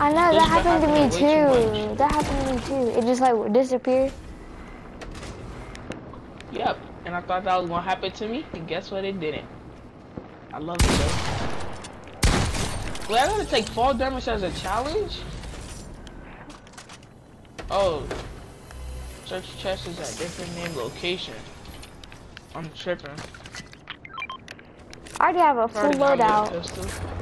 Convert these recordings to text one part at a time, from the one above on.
I know, that happened to me too too. That happened to me too. It just like disappeared. Yep. And I thought that was gonna happen to me, and guess what? It didn't. I love it though. Wait, I gotta take fall damage as a challenge? Oh. Search chest is at different name location. I'm tripping. I already have a full Already got me a loadout.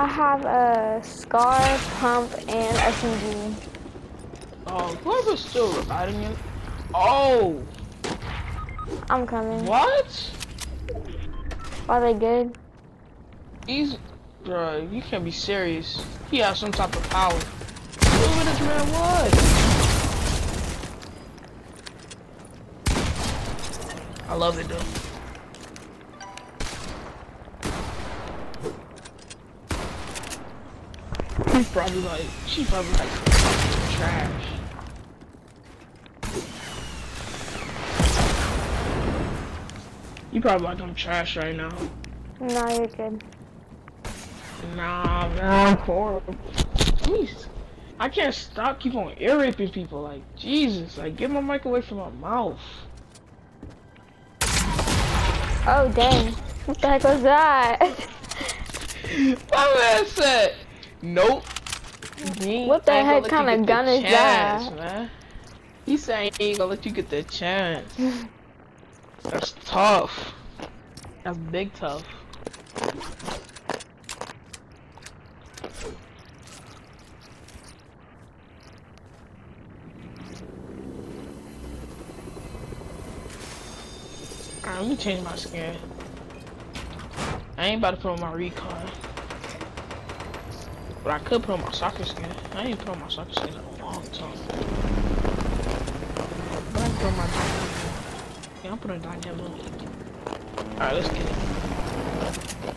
I have a scar, pump, and SMG. Oh, whoever's still riding it. Oh, I'm coming. what? Are they good? He's, bro, you can't be serious. He has some type of power. Whoever this man was. I love it though. He's probably like, she probably like trash. You probably like I'm trash right now. No, you're good. Nah, man, I'm horrible. Jeez. I can't stop keep on ear raping people. Like, Jesus, like, get my mic away from my mouth. Oh, dang. What the heck was that? My man said, nope. What the I ain't gonna heck kinda gun is chance, that? Man. He saying he ain't gonna let you get the chance. That's tough. That's big tough. Alright, let me change my skin. I ain't about to put on my recon. But I could put on my soccer skin. I ain't put on my soccer skin in a long time. But I put on my dynamo. Yeah, dynamo. Alright, let's get it.